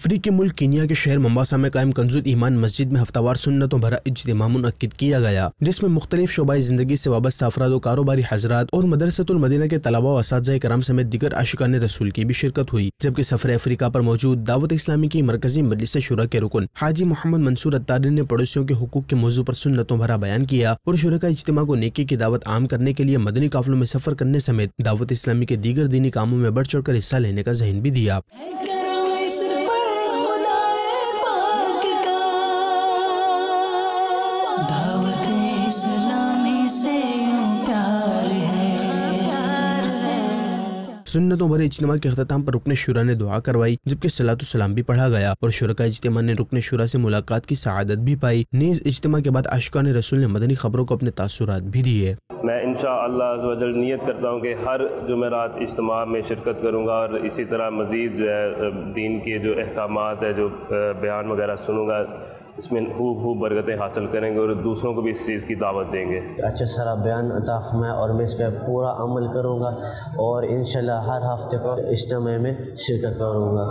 अफ्रीकी मुल्क कीनिया के शहर मम्बासा में कायम कंजुल ईमान मस्जिद में हफ्तावार सुन्नतों भरा इज्तम मुनद किया गया, जिसमें मुख्तलिफ़ शोबाई ज़िंदगी से वाबस्ता अफराद कारोबारी हजरात और मदरसतुलमदीना के तलबा व कराम समेत दिगर आशिकान रसूल की भी शिरकत हुई, जबकि सफ़र अफ्रीका पर मौजूद दावत इस्लामी की मरकजी मजलिस शुरा के रुकन, हाजी मोहम्मद मंसूर अत्तारी ने पड़ोसियों के हकूक के मौजू पर सुन्नतों भरा बयान किया और शुरा का इज्तम को नेकी की दावत आम करने के लिए मदनी काफिलों में सफ़र करने समेत दावत इस्लामी के दीगर दीनी कामों में बढ़ चढ़ कर हिस्सा लेने का जहन भी दिया। सुन्नतों भरे इज्तम के अख्ताम पर रुकन शुरा ने दुआ करवाई, जबकि सलाम भी पढ़ा गया। और शुरा का इज्तम ने रुकन शुरा से मुलाकात की सआदत भी पाई। नीज इज्तम के बाद आशिका ने रसूल ने मदनी खबरों को अपने तासुरात भी दिए। मैं इन नीयत करता हूँ कि हर जुमेरात इज्तम में शिरकत करूँगा और इसी तरह मज़ीद जो है दीन के जो अहकाम है, जो बयान वगैरह सुनूँगा इसमें खूब खूब बरकतें हासिल करेंगे और दूसरों को भी इस चीज़ की दावत देंगे। अच्छा सारा बयान अता और मैं इस पर पूरा अमल करूँगा और इन हर हफ़्ते पर इज्तम में शिरकत करूँगा।